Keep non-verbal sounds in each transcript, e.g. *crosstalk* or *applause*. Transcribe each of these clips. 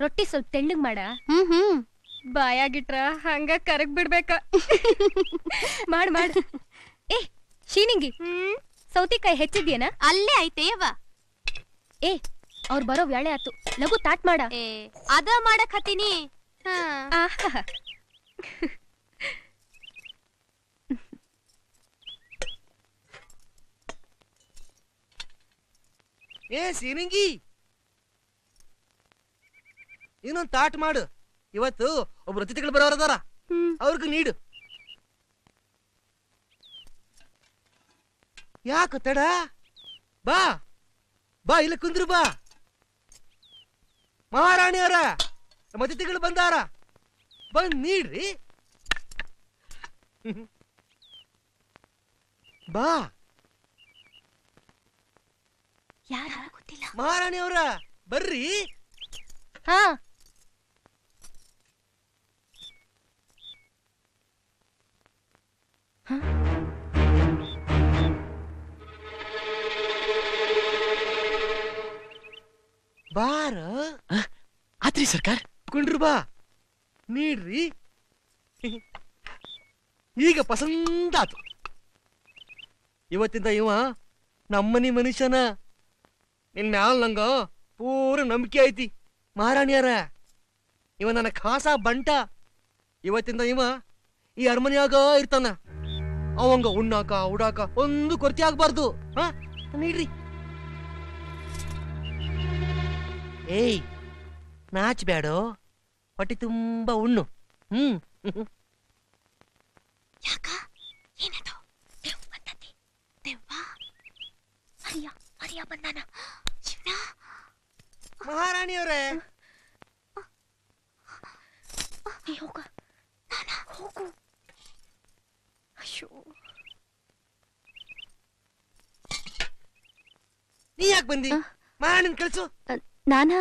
ರೊಟ್ಟಿ ಸ್ವಲ್ಪ ತೆಳ್ಳಗ್ ಮಾಡ. ಹ್ಮ್ ಹ್ಮ್. ಬಾಯಾಗಿಟ್ರ ಹಂಗ ಕರಗ್ ಬಿಡ್ಬೇಕ. *laughs* ಮಾಡ್ ಮಾಡ್. ಏ ಶೀನಿಂಗಿ. ಸೌತಿಕಾಯಿ ಹೆಚ್ಚಿದ್ಯೇನ? ಅಲ್ಲೇ ಐತೆ ಯವ್ವ. ಏ ಅವ್ರ ಬರೋ ವ್ಯಾಳೆ ಆತು. ಲಘು ತಾಟ್ ಮಾಡ. ಏ ಅದ ಮಾಡಕ್ ಹತ್ತೀನಿ. ಹಾ. ಆಹಾ ಏ ಸೀನಿಂಗಿ ಇನ್ನೊಂದ್ ತಾಟ್ ಮಾಡು. ಇವತ್ತು ಒಬ್ರು ಅತಿಥಿಗಳು ಬರೋರದಾರ ಅವ್ರಿಗೂ ನೀಡು. ಯಾಕ ತಡ? ಬಾ. ಬಾ ಇಲ್ಲ ಕುಂದ್ರು ಬಾ. ಮಹಾರಾಣಿಯವರ ನಮ್ಮ ಅತಿಥಿಗಳು ಬಂದಾರ. ಬಂದ್ ನೀಡ್ರಿ. ಬಾ. ಯಾರ ಗೊತ್ತಿಲ್ಲ. ಮಹಾರಾಣಿಯವರ ಬರ್ರಿ. ಹಾ. ಬಾರ. ಆತ್ರಿ ಸರ್ಕಾರ. ಕುಂಡ್ರು ಬಾ. ನೀಡ್ರಿ. ಈಗ ಪಸಂದಾತು. ಇವತ್ತಿಂದ ಇವ ನಮ್ಮನಿ ಮನುಷ್ಯನ. ನಿನ್ ಮ್ಯಾಲ ನಂಗ ಪೂರ ನಂಬಿಕೆ ಐತಿ. ಮಹಾರಾಣಿಯರ ಇವ ನನ್ನ ಖಾಸ ಬಂಟ. ಇವತ್ತಿಂದ ಇವ ಈ ಅರಮನೆಯಾಗ ಇರ್ತಾನ. ಅವಂಗ ಉಣ್ಣಾಕ ಉಡಾಕ ಒಂದು ಕೊರತೆ ಆಗ್ಬಾರ್ದು ಹಾ ನೀಡ್ರಿ ಏಯ್ ನಾಚ್ಬ್ಯಾಡೋ ಹೊಟ್ಟೆ ತುಂಬಾ ಉಣ್ಣು ಹ್ಮ್ ಯಾಕ ಏನದು ದೇವ್ ಬಂದತಿ ದೇವ್ವ ಹರಿಯ ಹರಿಯ ಬಂದಾನ ಶಿವನ ಮಹಾರಾಣಿಯವರೇ ಹೋಗ ಹೋಗ ಹೋಗು ನೀ ಯಾಕೆ ಬಂದಿ ಆ? ಮಹಾರಾಣಿನ ಕಳ್ಸು ನಾನಾ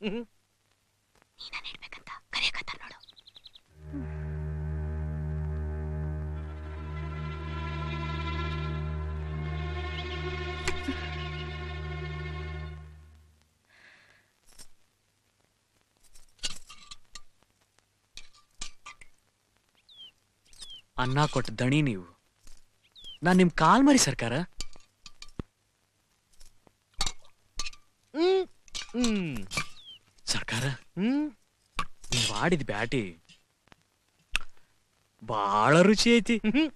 ಹ್ಮ್, ಅನ್ನ ಕೊಟ್ಟ ದಣಿ ನೀವು ನಾನ್ ನಿಮ್ ಕಾಲ್ ಮರಿ ಸರ್ಕಾರ ಹ್ಮ್. ಹ್ಮ್. ಸರ್ಕಾರ ಹ್ಮ್. ನೀವ್ ಆಡಿದ ಬ್ಯಾಟಿ ಬಾಳ ರುಚಿ ಐತಿ ಹ್ಮ್.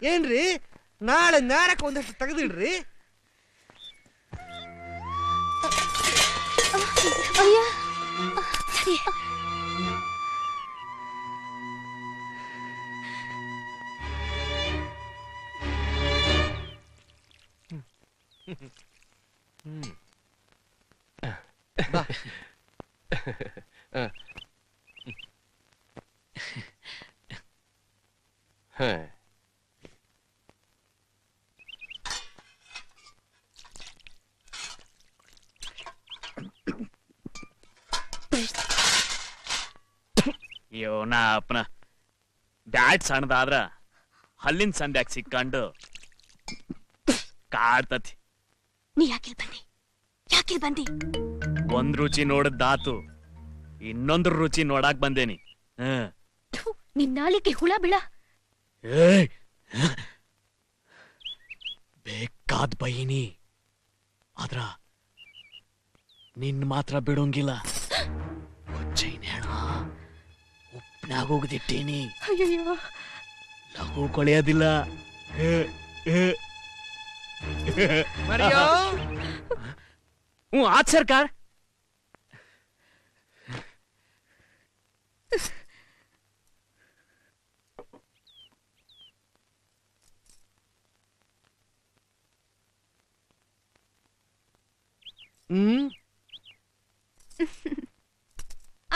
ಏನ್ರಿ ನಾಳೆ ನಾರಕ್ಕೆ ಒಂದಷ್ಟು ತೆಗೆದಿಡ್ರಿ ಅಯ್ಯ ಸರಿ ಬಾ ಅಯ್ಯೋ ನಾ ಅಪ್ಪನ ಬ್ಯಾಟ್ ಸಣ್ಣದಾದ್ರ ಹಲ್ಲಿನ ಸಂದ್ಯಾಗ ಸಿಕ್ಕಂಡು ಕಾಡ್ತತಿ ನೀ ಯಾಕಿಲ್ ಬಂದಿ ಯಾಕಿಲ್ ಬಂದಿ ಒಂದ್ ರುಚಿ ನೋಡದ್ದಾತು ಇನ್ನೊಂದ್ರ ರುಚಿ ನೋಡಾಕ್ ಬಂದೇನಿ. ಹ್ಮ್ ಥು, ನಿನ್ ನಾಲಿಗೆ ಹುಳ ಬಿಳ! ಬೇಕಾದ್ ಬೈನಿ. ಆದ್ರ ನಿನ್ ಮಾತ್ರ ಬಿಡೋಂಗಿಲ್ಲ. ಹೇಳ ಉಪ್ನಾಗ ಹೋಗದಿಟ್ಟೇನಿ. ಲಘು ಕೊಳೆಯೋದಿಲ್ಲ. ಹ್ಞೂ ಆತ್ ಸರ್ಕಾರ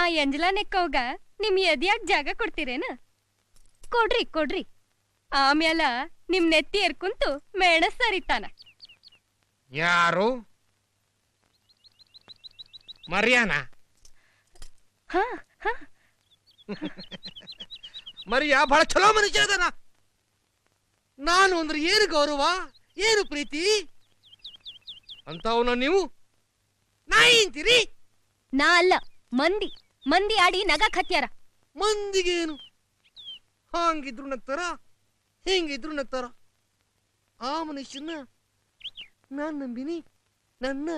ಆ ಎಂಜಲಾ ನೆಕ್ಕೋಗ, ನಿಮ್ ಎದ್ಯಾಗ ಜಾಗ ಕೊಡ್ತೀರೇನ? ಕೊಡ್ರಿ ಕೊಡ್ರಿ. ಆಮ್ಯಾಲ ನಿಮ್ ನೆತ್ತಿ ಎರ್ಕುಂತು ಮೇಣ ಸರಿತಾನ. ಯಾರು? ಮರ್ಯಾನ? ಹಾ ಹಾ. ಮರಿಯಾ ಬಹಳ ಚಲೋ ಮನುಷ್ಯ ಅದನ ನಾನು ಅಂದ್ರೆ ಏನು ಗೌರವ? ಏನು ಪ್ರೀತಿ? ಅಂತವನ ನೀವು? ನಾಯಿ ಅಂತೀರಿ ನಾ ಅಲ್ಲ ಮಂದಿ. ಮಂದಿ ಆಡಿ ನಗ ಕತ್ಯಾರ. ಮಂದಿಗೇನು ಹಂಗಿದ್ರು ನಗ್ತಾರ ಹಿಂಗಿದ್ರು ನಗ್ತಾರ. ಆ ಮನುಷ್ಯನ ನಾನ್ ನಂಬಿನಿ? ನನ್ನ?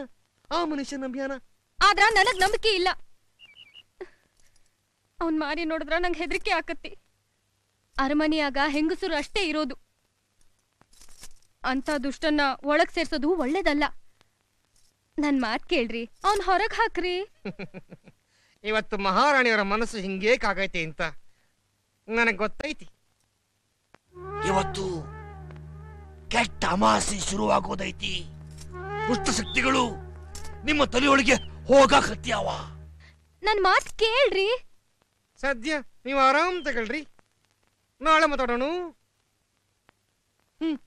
ಆ ಮನುಷ್ಯ ನಂಬ್ಯಾನ? ಆದ್ರ ನನಗ್ ನಂಬಿಕೆ ಇಲ್ಲ. ಅವನ್ ಮಾರಿ ನೋಡಿದ್ರ ನಂಗೆ ಹೆದರಿಕೆ ಆಕತ್ತಿ. ಅರಮನೆಯಾಗ ಹೆಂಗಸರು ಅಷ್ಟೇ ಇರೋದು. ಅಂತ ದುಷ್ಟನ್ನ ಒಳಗ್ ಸೇರ್ಸೋದು ಒಳ್ಳೇದಲ್ಲ. ನನ್ ಮಾತ್ ಕೇಳ್ರಿ ಅವನ್ ಹೊರಗ್ ಹಾಕ್ರಿ. *laughs* ಇವತ್ತು ಮಹಾರಾಣಿಯವರ ಮನಸ್ಸು ಹಿಂಗೇಕಾಗೈತೆ ಅಂತ ನನಗ್ ಗೊತ್ತೈತಿ. ಇವತ್ತು ಕೆಟ್ಟ ಅಮಾಸೆ ಶುರುವಾಗೋದೈತಿ. ದುಷ್ಟ ಶಕ್ತಿಗಳು ನಿಮ್ಮ ತಲೆಯೊಳಗೆ ಹೋಗಾಕತ್ಯಾವ ನನ್ ಮಾತ್ ಕೇಳ್ರಿ. ಸದ್ಯ ನೀವು ಆರಾಮ್ ತಗೊಳ್ರಿ. ನಾಳೆ ಮಾತಾಡೋಣ. ಹ್ಮ್.